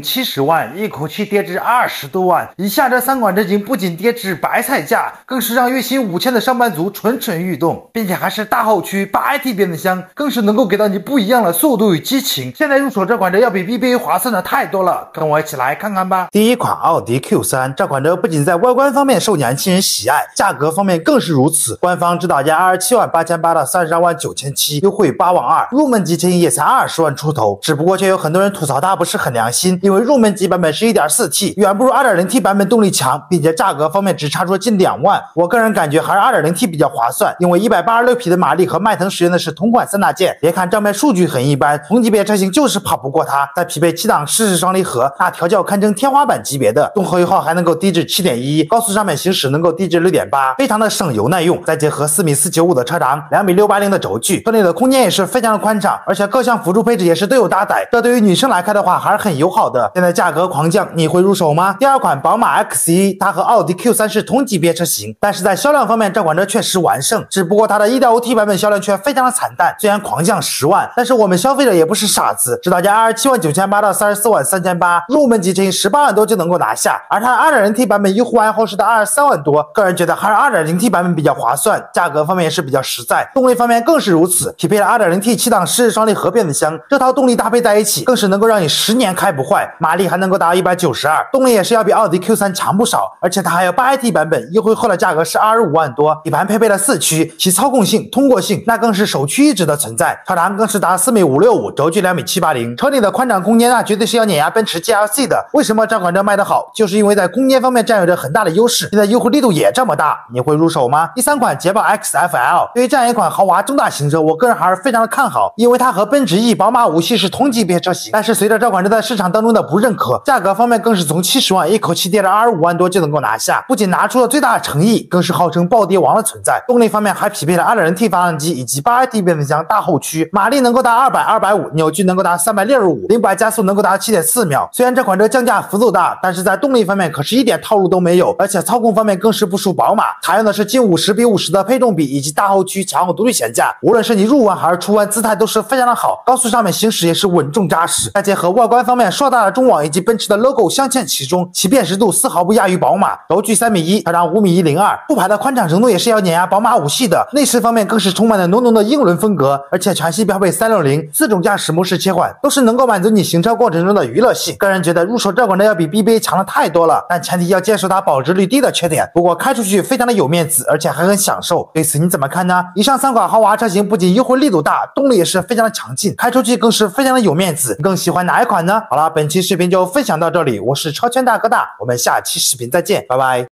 七十万，一口气跌至二十多万。以下这三款车型不仅跌至白菜价，更是让月薪五千的上班族蠢蠢欲动，并且还是大后驱八 AT 变速箱，更是能够给到你不一样的速度与激情。现在入手这款车要比 BBA 划算的太多了，跟我一起来看看吧。第一款奥迪 Q3，这款车不仅在外观方面受年轻人喜爱，价格方面更是如此。官方指导价二十七万八千八到三十二万九千七，优惠八万二，入门级车型也才二十万出头。只不过却有很多人吐槽它不是很良心。因为入门级版本是一点四 T，远不如二点零 T 版本动力强，并且价格方面只差出近两万。我个人感觉还是二点零 T 比较划算，因为一百八十六匹的马力和迈腾使用的是同款三大件。别看账面数据很一般，同级别车型就是跑不过它。再匹配七档湿式双离合，那调教堪称天花板级别的，综合油耗还能够低至七点一，高速上面行驶能够低至六点八，非常的省油耐用。再结合四米四九五的车长，两米六八零的轴距，车内的空间也是非常的宽敞，而且各项辅助配置也是都有搭载。这对于女生来看的话，还是很友好的。现在。价格狂降，你会入手吗？第二款宝马 X1，它和奥迪 Q3 是同级别车型，但是在销量方面，这款车确实完胜。只不过它的 1.5T 版本销量却非常的惨淡，虽然狂降十万，但是我们消费者也不是傻子，指导价二十七万九千八到三十四万三千八，入门级车型十八万多就能够拿下。而它的 2.0T 版本一呼完后是的二十三万多，个人觉得还是 2.0T 版本比较划算，价格方面也是比较实在，动力方面更是如此，匹配了 2.0T 七档湿式双离合变速箱，这套动力搭配在一起，更是能够让你十年开不坏，马力还能够达到一百。九十二，动力也是要比奥迪 Q3 强不少，而且它还有八 AT 版本，优惠后的价格是二十五万多。底盘配备了四驱，其操控性、通过性那更是首屈一指的存在。车长更是达四米五六五，轴距两米七八零，车内的宽敞空间那绝对是要碾压奔驰 GLC 的。为什么这款车卖得好？就是因为在空间方面占有着很大的优势，现在优惠力度也这么大，你会入手吗？第三款捷豹 XFL，对于这样一款豪华中大型车，我个人还是非常的看好，因为它和奔驰 E、宝马五系是同级别车型。但是随着这款车在市场当中的不认可，价格方。面更是从七十万一口气跌了二十五万多就能够拿下，不仅拿出了最大的诚意，更是号称暴跌王的存在。动力方面还匹配了二点零 T 发动机以及八 AT 变速箱大后驱，马力能够达二百二百五，扭矩能够达三百六十五，零百加速能够达七点四秒。虽然这款车降价幅度大，但是在动力方面可是一点套路都没有，而且操控方面更是不输宝马，采用的是近五十比五十的配重比以及大后驱前后独立悬架，无论是你入弯还是出弯，姿态都是非常的好，高速上面行驶也是稳重扎实。再结合外观方面硕大的中网以及奔驰的 logo 镶嵌其中。其辨识度丝毫不亚于宝马，轴距三米一，车长五米一零二，后排的宽敞程度也是要碾压宝马五系的。内饰方面更是充满了浓浓的英伦风格，而且全系标配三六零，四种驾驶模式切换都是能够满足你行车过程中的娱乐性。个人觉得入手这款车要比 BBA 强了太多了，但前提要接受它保值率低的缺点。不过开出去非常的有面子，而且还很享受。对此你怎么看呢？以上三款豪华车型不仅优惠力度大，动力也是非常的强劲，开出去更是非常的有面子。你更喜欢哪一款呢？好了，本期视频就分享到这里，我是超圈大哥大，我们下期视频再见，拜拜。